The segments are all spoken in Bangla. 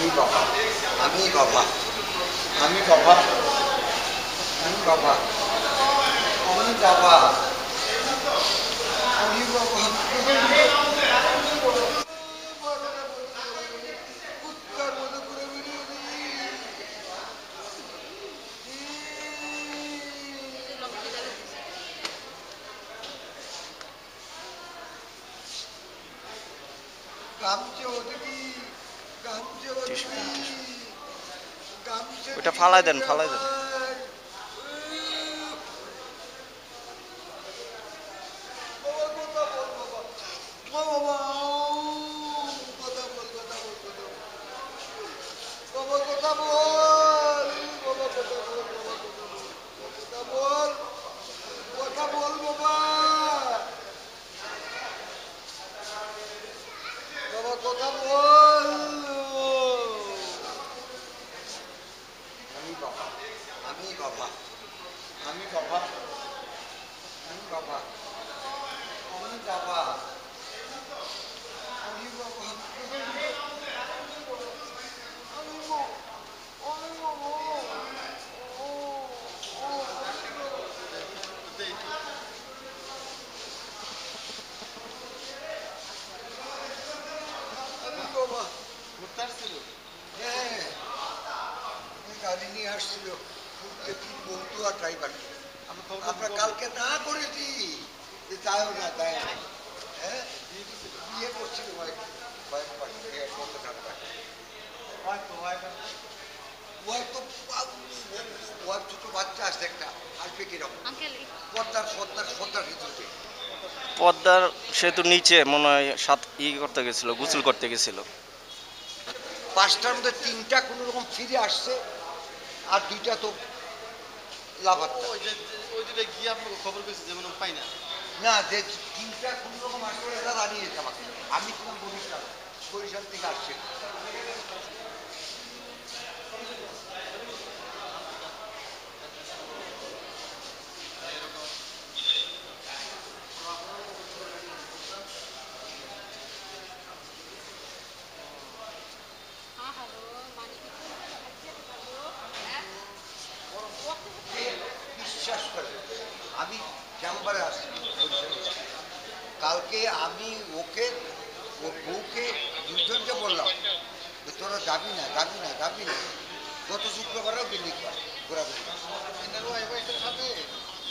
আমি বাবা আমি বাবা আমি বাবা আমি বাবা আমি বাবা আমি বাবা। মতো টিস্যু টিস্যু। ওইটা ফালাই দেন ফালাই দেন। বাবা আমি বাবা আমি বাবা আমি বাবা আমি বাবা হ্যাঁ গাড়ি নিয়ে আসছিল। ঘুরতে বন্ধু আর ড্রাইভার আমরা কালকে না করেছি যে যাও না যায় না হ্যাঁ? বিয়ে করছিল ভিতরে পদ্মার সেতু নিচে মনে হয় সাত ই করতে গেছিল গোসল করতে গেছিল। পাঁচটার মধ্যে তিনটা কোনো রকম ফিরে আসছে আর দুইটা তো লাভাত্তা ওই দুটো গিয়ে আপনাকে খবর পেয়েছি যেমন পাই না? না যে তিনটা কোনো রকম আসলে দাঁড়িয়েছে আমাকে। আমি ছিলাম বরিশাল বরিশাল থেকে আসছে হ্যাঁ হ্যালো মানে যে বিশ্বাস করে আমি চেম্বারে আসছি বরিশালে। কালকে আমি ওকে ও বউকে দুজনকে বললাম যে তোরা না যাবি না যাবি না। গত শুক্রবারেও বিল্ডিং পাস ঘোরাঘুরি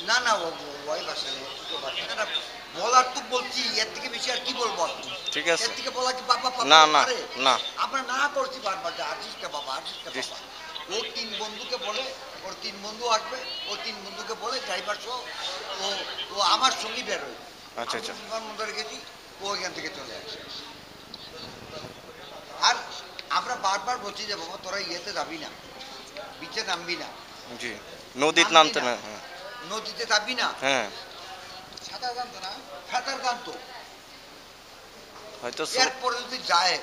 না না ও ওয়াই বাসা নেই শুক্রবার। না, বলার তো বলছি এর থেকে বেশি আর কি বলব ঠিক আছে। এর থেকে বলা কি বাবা বাবা না না না। আমরা না করছি বারবার যে আসিস কে বাবা আসিস কে বাবা। ও তিন বন্ধুকে বলে ওর তিন বন্ধু আসবে ও তিন বন্ধুকে বলে ড্রাইভার সহ ও ও আমার সঙ্গী বেরোয় আচ্ছা আচ্ছা। বিমানবন্দরে গেছি ও ওইখান থেকে চলে আসে। আর আমরা বারবার বলছি যে বাবা তোরা ইয়েতে যাবি না। বিচে নামবি না। জি নামবি নামতে না। হ্যাঁ। নদীতে যাবি না। হ্যাঁ। সাঁতার জানতো না? সাঁতার জানতো। হয়তো এরপরে যদি যায়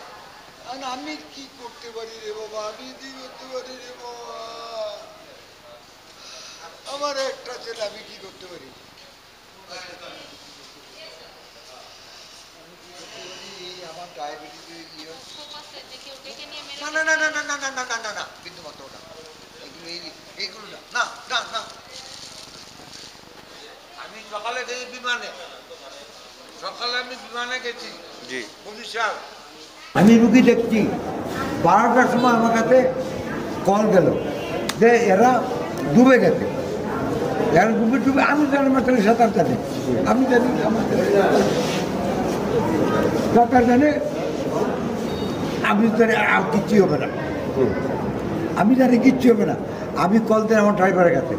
আমি কি করতে পারি রে বাবা? আমি কি করতে পারি রে বাবা? আমার একটা ছেলে আমি কি করতে পারি? আমার না না না না না না না না না না না বিন্দু না এগুলো এই- এইগুলো না না না না আমি সকালে গেছি বিমানে সকালে আমি বিমানে গেছি জি বরিশাল আমি রুগী দেখছি বারোটার সময় আমার কাছে কল গেল যে এরা ডুবে গেছে এরা ডুবে ডুবে আমি জানি মাত্র সাঁতার জানি আমি জানি আমার সাঁতার জানে আমি জানি আর কিচ্ছু হবে না। আমি জানি কিচ্ছু হবে না। আমি কল দিই আমার ড্রাইভারের কাছে।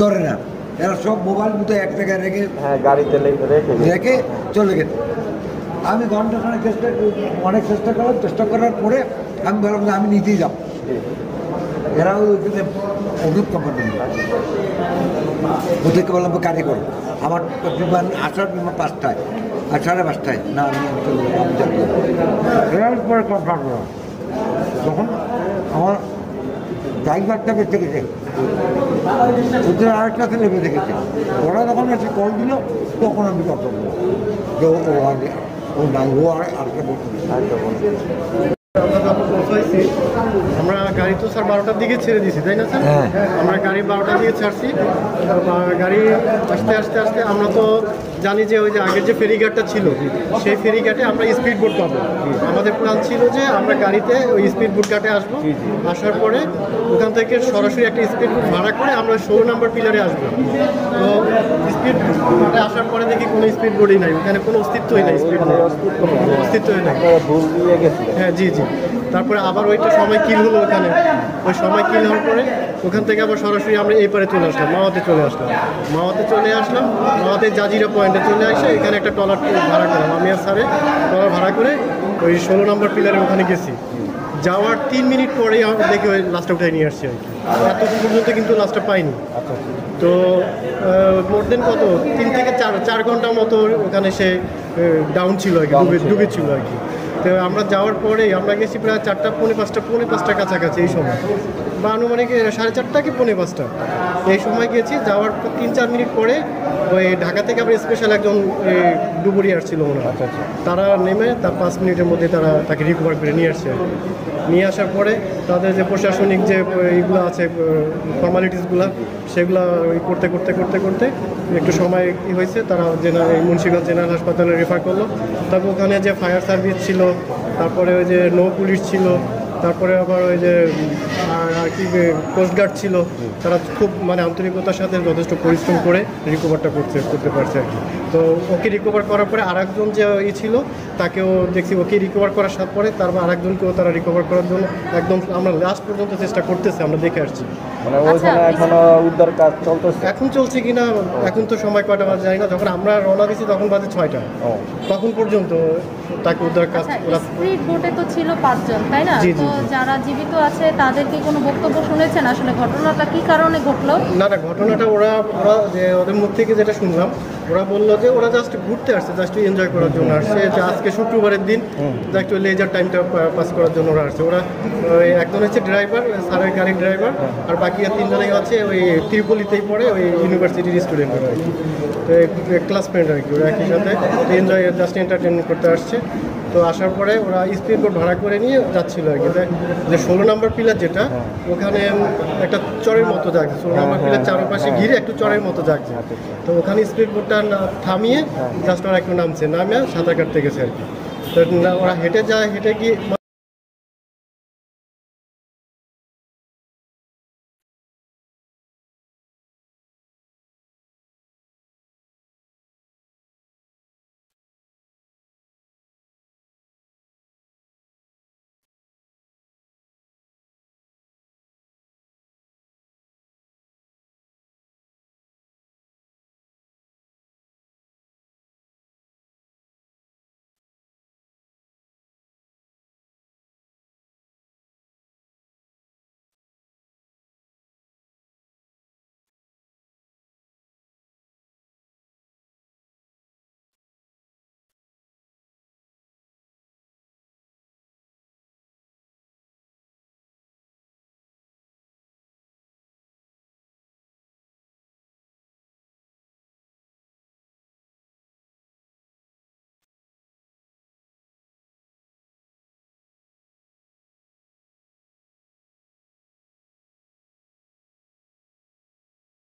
ধরে না। এরা সব মোবাইল মতো এক জায়গায় রেখে হ্যাঁ গাড়িতে রেখে চলে গেছে। আমি ঘণ্টা খানেক চেষ্টা অনেক চেষ্টা করলাম। চেষ্টা করার পরে আমি বললাম যে আমি নিজেই যাব। এরাও অনুরোধ কোম্পানি ওদেরকে বললাম গাড়ি করো আমার বিমান আসার বিমান পাঁচটায়। আর সাড়ে পাঁচটায়। না আমি আমি যাব, আমি যাব। এরপরে কনফার্ম করলাম তখন আমার ড্রাইভারটা বেঁচে গেছে ওদের আরেকটা ছেলে বেঁচে গেছে ওরা যখন এসে কল দিল তখন আমি কথা বললাম। যে ও আর ও নাই ও আর আরেকটা বলতে আমরা গাড়ি তো স্যার বারোটার দিকে ছেড়ে দিয়েছি তাই না স্যার? হ্যাঁ। আমরা গাড়ি বারোটার দিকে ছাড়ছি। গাড়ি আস্তে আস্তে আস্তে আমরা তো জানি যে ওই যে আগের যে ফেরিঘাটটা ছিল সেই ফেরিঘাটে আমরা স্পিড বোট পাবো। আমাদের প্ল্যান ছিল যে আমরা গাড়িতে ওই স্পিড বোট ঘাটে আসব। আসার পরে ওখান থেকে সরাসরি একটা স্পিড বোট ভাড়া করে আমরা ষোলো নাম্বার পিলারে আসব। তো স্পিড বোটে আসার পরে দেখি কোনো স্পিড বোটই নাই ওখানে কোনো অস্তিত্বই নাই স্পিড অস্তিত্বই নাই। হ্যাঁ জি জি। তারপরে আবার ওইটা সময় কিল হলো ওখানে। ওই সময় কিল হওয়ার পরে ওখান থেকে আবার সরাসরি আমরা এই পারে চলে আসলাম মাওয়াতে চলে আসলাম। মাওয়াতে চলে আসলাম মাওয়াতে জাজিরা পয়েন্টে চলে আসে এখানে একটা টলার ভাড়া করলাম। আমি আর স্যারে টলার ভাড়া করে ওই ষোলো নম্বর পিলারে ওখানে গেছি। যাওয়ার তিন মিনিট পরেই আমরা দেখি ওই লাস্টটা উঠে নিয়ে আসছি আর কি। এতক্ষণ পর্যন্ত কিন্তু লাস্টটা পাইনি। তো মোর দেন কত? তিন থেকে চার চার ঘণ্টার মতো ওখানে সে ডাউন ছিল আর কি ডুবে ডুবে ছিল আর কি। তো আমরা যাওয়ার পরেই আমরা গেছি প্রায় চারটা, পৌনে পাঁচটা পৌনে পাঁচটা কাছাকাছি এই সময়। বা আনুমানিক সাড়ে চারটা কি পৌনে পাঁচটা? এই সময় গেছি যাওয়ার তিন চার মিনিট পরে ওই ঢাকা থেকে আবার স্পেশাল একজন ডুবুরি আসছিল ওনারা। তারা নেমে তার পাঁচ মিনিটের মধ্যে তারা তাকে রিকভার করে নিয়ে আসছে। নিয়ে আসার পরে তাদের যে প্রশাসনিক যে এইগুলো আছে ফর্মালিটিসগুলো সেগুলো ওই করতে করতে করতে করতে একটু সময় কি হয়েছে তারা জেনারেল মুন্সিগঞ্জ জেনারেল হাসপাতালে রেফার করল। তারপর ওখানে যে ফায়ার সার্ভিস ছিল তারপরে ওই যে নৌ পুলিশ ছিল তারপরে আবার ওই যে আর কি কোস্টগার্ড ছিল, তারা খুব মানে আন্তরিকতার সাথে যথেষ্ট পরিশ্রম করে রিকভারটা করছে, করতে পারছে আর কি। তো ওকে রিকভার করার পরে আরেকজন যে ই ছিল, তাকেও দেখছি ওকে রিকভার করার সাথে পরে তারপর আরেকজনকেও তারা রিকভার করার জন্য একদম আমরা লাস্ট পর্যন্ত চেষ্টা করতেছি, আমরা দেখে আসছি। মানে ওইখানে এখনও উদ্ধার কাজ চলতেছে। এখন চলছে কিনা এখন তো সময় কয়টা বাজে জানি না। যখন আমরা রওনা দিছি তখন বাজে ছয়টা। তখন পর্যন্ত তাকে উদ্ধার কাজ আচ্ছা স্পিড বোটে তো ছিল পাঁচজন তাই না? তো যারা জীবিত আছে তাদের কি কোনো বক্তব্য শুনেছেন? আসলে ঘটনাটা কি কারণে ঘটলো? না না ঘটনাটা ওরা ওরা যে ওদের মুখ থেকে যেটা শুনলাম ওরা বলল যে ওরা জাস্ট ঘুরতে আসছে জাস্ট এনজয় করার জন্য আসছে। যে আজকে শুক্রবারের দিন জাস্ট ওই লেজার টাইমটা পাস করার জন্য ওরা আসছে। ওরা ওই একজন হচ্ছে ড্রাইভার সারের গাড়ির ড্রাইভার আর বাকি আর তিনজনেই আছে ওই ত্রিপলিতেই পড়ে ওই ইউনিভার্সিটির স্টুডেন্ট তো ক্লাস ফ্রেন্ড আর কি ওরা একই সাথে। এনজয় জাস্ট এন্টারটেনমেন্ট করতে আসছে। তো আসার পরে ওরা স্পিড বোট ভাড়া করে নিয়ে যাচ্ছিল আর কি। যে ষোলো নম্বর পিলার যেটা ওখানে একটা চরের মতো যাচ্ছে ষোলো নম্বর পিলার চারপাশে ঘিরে একটু চরের মতো যাচ্ছে তো ওখানে স্পিড বোটটা না- থামিয়ে জাস্ট ওরা একটু নামছে। নামে সাঁতার কাটতে গেছে আর কি। তো ওরা হেঁটে যায় হেঁটে গিয়ে মানে